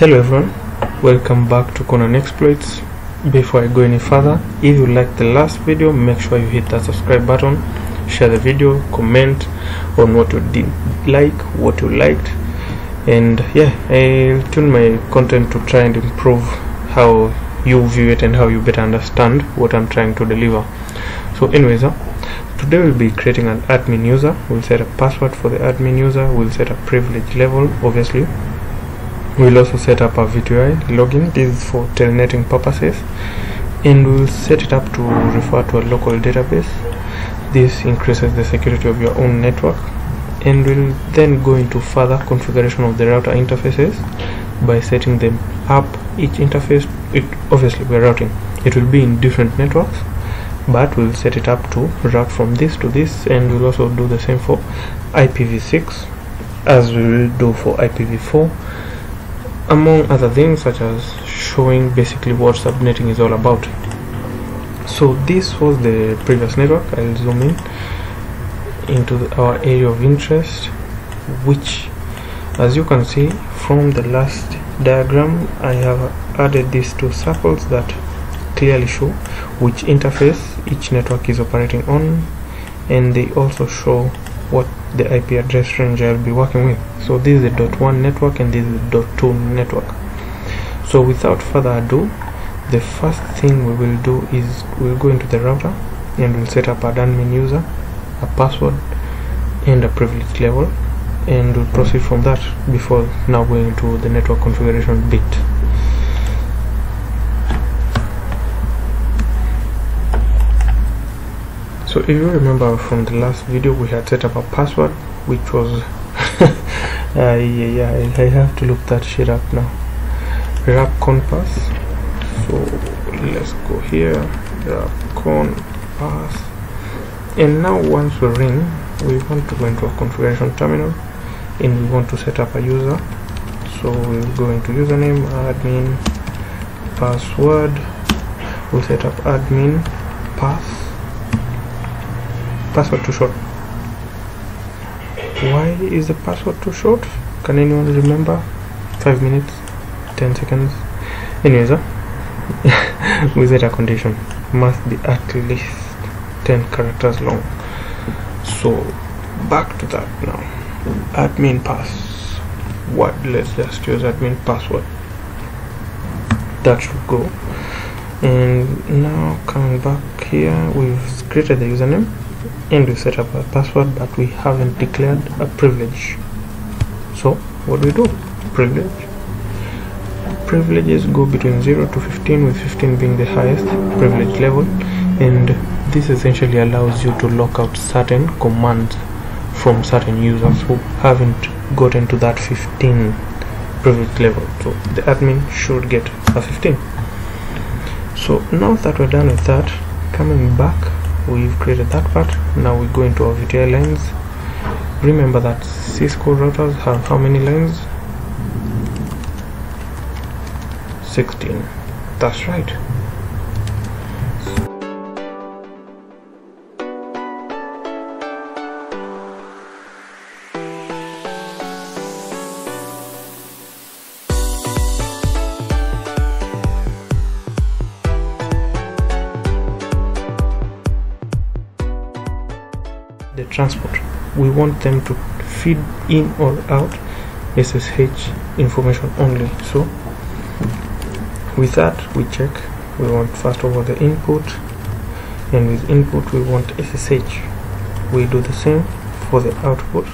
Hello everyone, welcome back to Conan Exploits. Before I go any further, if you liked the last video, make sure you hit that subscribe button, share the video, comment on what you did like, what you liked, and yeah, I'll tune my content to try and improve how you view it and how you better understand what I'm trying to deliver. So anyways, uh, today we'll be creating an admin user. We'll set a password for the admin user. We'll set a privilege level, obviously we'll also set up a VTY login. This is for telnetting purposes. And we'll set it up to refer to a local database. This increases the security of your own network. And we'll then go into further configuration of the router interfaces by setting them up each interface. It obviously we're routing. It will be in different networks but we'll set it up to route from this to this and we'll also do the same for IPv6 as we will do for IPv4 among other things such as showing basically what subnetting is all about. So this was the previous network. I'll zoom in into the, our area of interest which as you can see from the last diagram i have added these two circles that clearly show which interface each network is operating on and they also show what the IP address range I'll be working with. So this is the dot one network and this is the dot two network. So without further ado, the first thing we will do is we'll go into the router and we'll set up an admin user, a password, and a privilege level, and we'll proceed from that before now going into the network configuration bit. So if you remember from the last video we had set up a password which was uh, yeah, yeah I have to look that shit up now. Rapcon compass so let's go here. Rapcon pass. And now once we ring we want to go into a configuration terminal and we want to set up a user. So we'll go into username admin password. We'll set up admin pass password too short. Why is the password too short? Can anyone remember? Five minutes 10 seconds. Anyways uh, set a condition must be at least 10 characters long. So back to that now. Admin pass. What let's just use admin password? That should go. And now coming back here. We've created the username and we set up a password but we haven't declared a privilege. So what do we do? Privilege? Privileges go between 0 to 15 with 15 being the highest privilege level. And this essentially allows you to lock out certain commands from certain users who haven't gotten to that 15 privilege level. So the admin should get a 15 so now that we're done with that coming back we've created that part. Now we go into our VTY lines remember that Cisco routers have how many lines 16 that's right we want them to feed in or out SSH information only. So with that we check. We want first of all the input and with input we want SSH we do the same for the output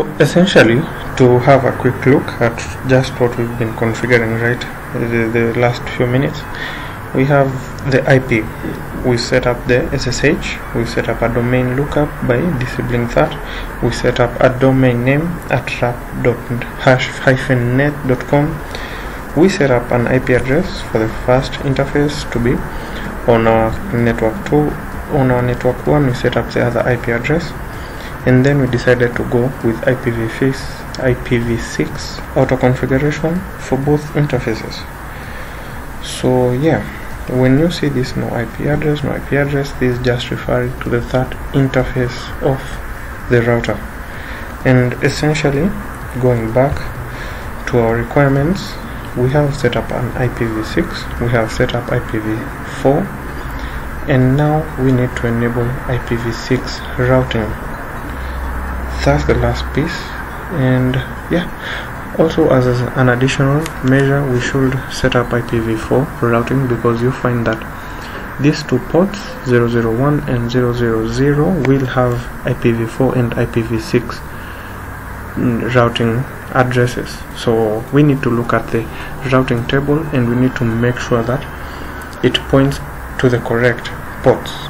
so essentially to have a quick look at just what we've been configuring right the, the last few minutes we have the IP we set up the SSH we set up a domain lookup by disabling that we set up a domain name at rap.hash-net.com we set up an IP address for the first interface to be on our network 2 on our network 1 we set up the other IP address and then we decided to go with IPv6 IPv6 auto configuration for both interfaces. So yeah when you see this no IP address no IP address this is just referring to the third interface of the router. And essentially going back to our requirements we have set up an IPv6 we have set up IPv4 and now we need to enable IPv6 routing that's the last piece. And yeah. Also as an additional measure we should set up IPv4 routing because you find that these two ports 001 and 000 will have IPv4 and IPv6 mm, routing addresses. So we need to look at the routing table and we need to make sure that it points to the correct ports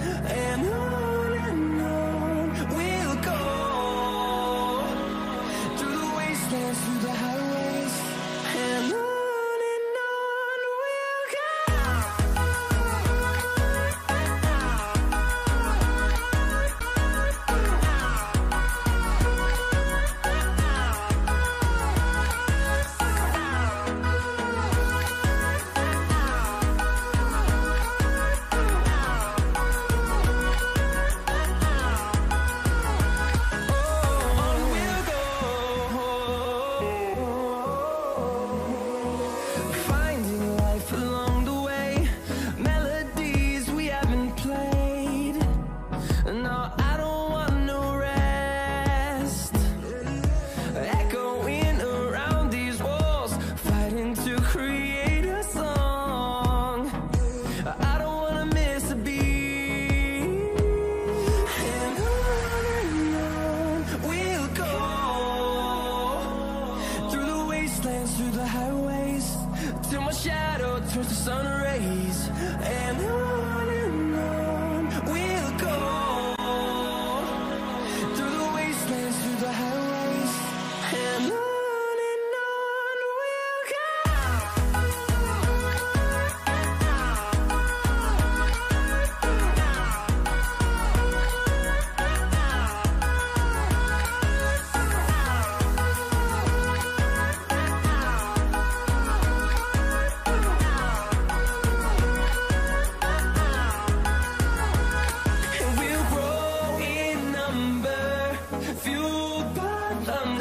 And on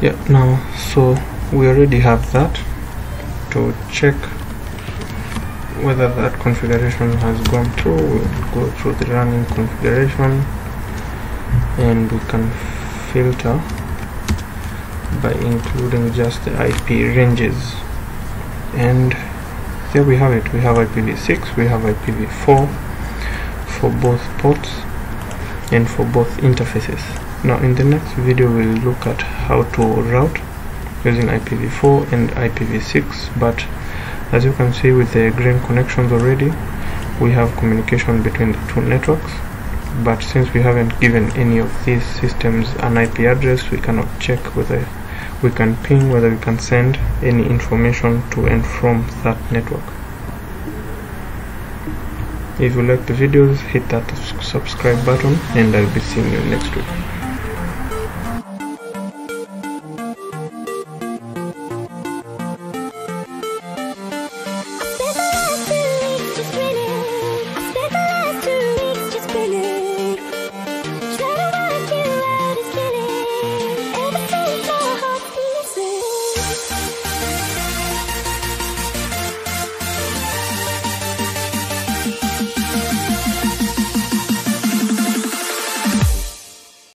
Yeah now so we already have that to check whether that configuration has gone through. We'll go through the running configuration and we can filter by including just the IP ranges. And there we have it. We have IPv6 we have IPv4 for both ports and for both interfaces now in the next video we'll look at how to route using IPv4 and IPv6 but as you can see with the green connections already we have communication between the two networks but since we haven't given any of these systems an IP address we cannot check whether we can ping whether we can send any information to and from that network. If you like the videos hit that subscribe button and I'll be seeing you next week